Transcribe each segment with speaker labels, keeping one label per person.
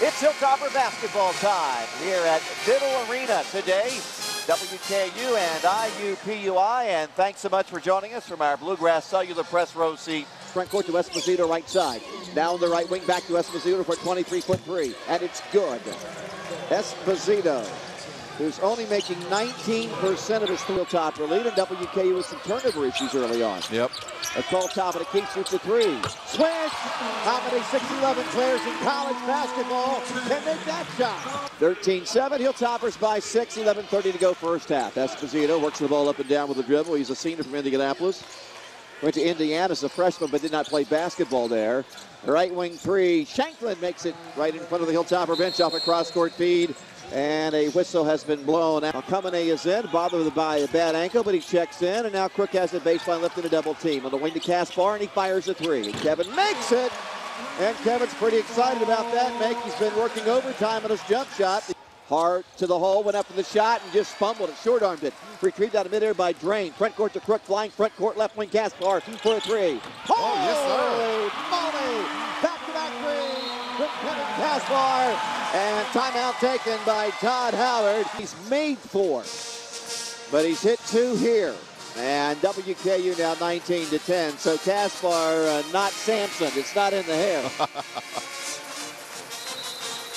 Speaker 1: It's Hilltopper basketball time here at Diddle Arena today. WKU and IUPUI, and thanks so much for joining us from our Bluegrass Cellular Press row seat.
Speaker 2: Front court to Esposito, right side. Down the right wing, back to Esposito for 23 foot three, and it's good. Esposito who's only making 19% of his three topper lead, and WKU with some turnover issues early on.
Speaker 3: Yep.
Speaker 2: A call top of the key shoots a three. Switch! How many 6'11 players in college basketball can make that shot? 13-7, Hilltoppers by 6, 11.30 to go first half. Esposito works the ball up and down with the dribble. He's a senior from Indianapolis. Went to Indiana as a freshman, but did not play basketball there. Right wing three. Shanklin makes it right in front of the Hilltopper bench off a cross-court feed. And a whistle has been blown. Kamene is in, bothered by a bad ankle, but he checks in. And now Crook has the baseline left in a double team. On the wing to Kaspar, and he fires a three. And Kevin makes it. And Kevin's pretty excited about that make. He's been working overtime on his jump shot. Hard to the hole, went up for the shot and just fumbled it, short armed it. Retrieved out of midair by Drain. Front court to Crook, flying front court, left wing Kaspar for a three.
Speaker 3: Oh, yes, sir.
Speaker 2: Molly, back to back from And timeout taken by Todd Howard. He's made four, but he's hit two here. And WKU now 19 to 10. So Kaspar, uh, not Samson. It's not in the hair.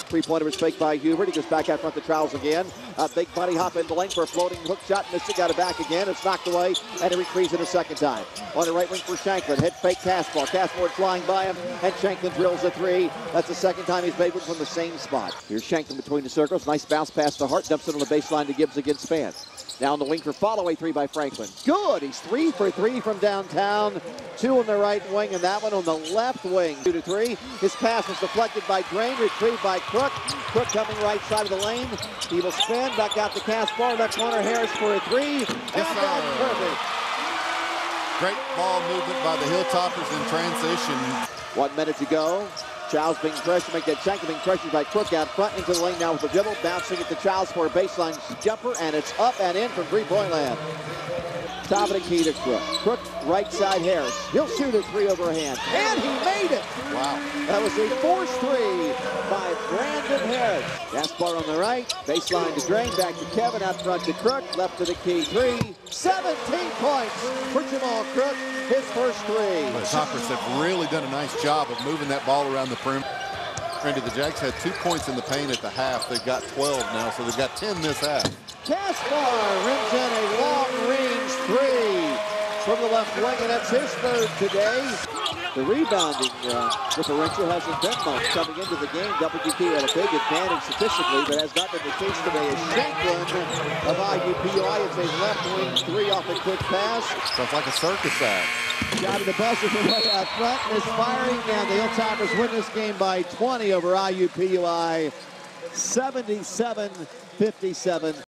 Speaker 2: Three-pointer was faked by Hubert. He goes back out front the Trials again. A big bunny hop in the lane for a floating hook shot. Missed it, got it back again. It's knocked away, and it retrieves it a second time. On the right wing for Shanklin. Head fake Kaspar. Kaspar flying by him, and Shanklin drills a three. That's the second time he's made one from the same spot. Here's Shanklin between the circles. Nice bounce pass to Hart. Dumps it on the baseline to Gibbs against Span. Down the wing for follow three by Franklin. Good. He's three for three from downtown. Two on the right wing and that one on the left wing. Two to three. His pass was deflected by Drain, retrieved by Crook. Crook coming right side of the lane. He will spin back out to Kaspar. Left corner Harris for a three.
Speaker 3: Yes,
Speaker 2: perfect.
Speaker 3: Great ball movement by the Hilltoppers in transition.
Speaker 2: One minute to go. Childs being pressured, make that Shanklin being pressured by Crook out front into the lane now with the dribble, bouncing it to Childs for a baseline jumper, and it's up and in from three-point land. Top of the key to Crook. Crook, right side Harris. He'll shoot a three overhand, and he made it!
Speaker 3: Wow.
Speaker 2: That was a forced three Harris. Kaspar on the right, baseline to Drain, back to Kevin, out front to Crook, left to the key three. 17 points for Jamal Crook, his first three.
Speaker 3: The Toppers have really done a nice job of moving that ball around the perimeter. Randy, the Jags had two points in the paint at the half. They've got 12 now, so they've got 10 this half.
Speaker 2: Kaspar rims in a long-range three from the left wing, and that's his third today. The rebounding uh, differential hasn't been much coming into the game. WKU had a big advantage statistically, but has not been the case today. As Shanklin of IUPUI, it's a left wing three off a quick pass.
Speaker 3: Sounds like a circus act.
Speaker 2: Shot Got the buzzer from way out front, misfiring, and the Hilltoppers win this game by 20 over IUPUI, 77-57.